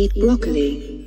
Eat broccoli.